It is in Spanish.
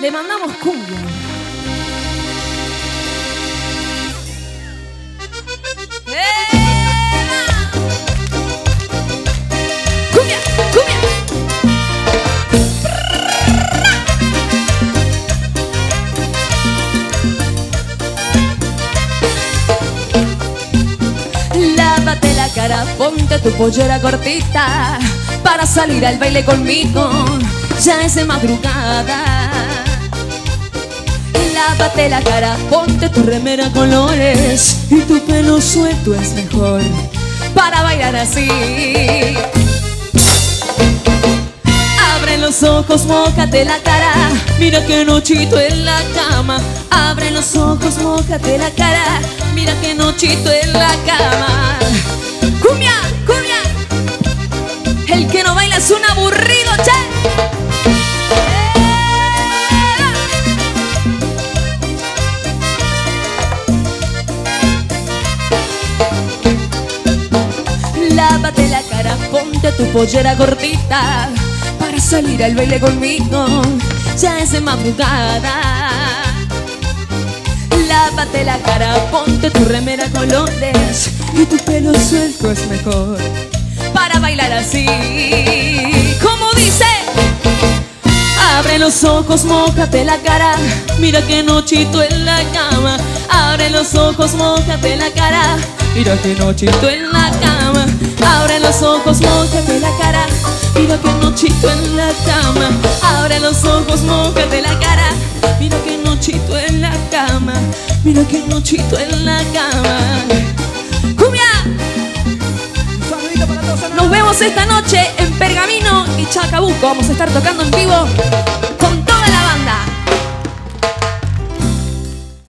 Le mandamos cumbia. ¡Cumbia! Lávate la cara, ponte tu pollera cortita para salir al baile conmigo. Ya es de madrugada. Lávate la cara, ponte tu remera colores y tu pelo suelto es mejor para bailar así. Abre los ojos, mójate la cara, mira que nochito en la cama. Abre los ojos, mójate la cara, mira que nochito en la cama. Ponte tu pollera gordita para salir al baile conmigo. Ya es de madrugada. Lávate la cara, ponte tu remera colores y tu pelo suelto es mejor para bailar así. Como dice, abre los ojos, mójate la cara, mira que nochito en la cama. Abre los ojos, mójate la cara, mira que nochito en la cama. Abre los ojos, mójate la cara, mira que nochito en la cama. Abre los ojos, mójate la cara, mira que nochito en la cama. Mira que nochito en la cama. ¡Cumbia! Nos vemos esta noche en Pergamino y Chacabuco. Vamos a estar tocando en vivo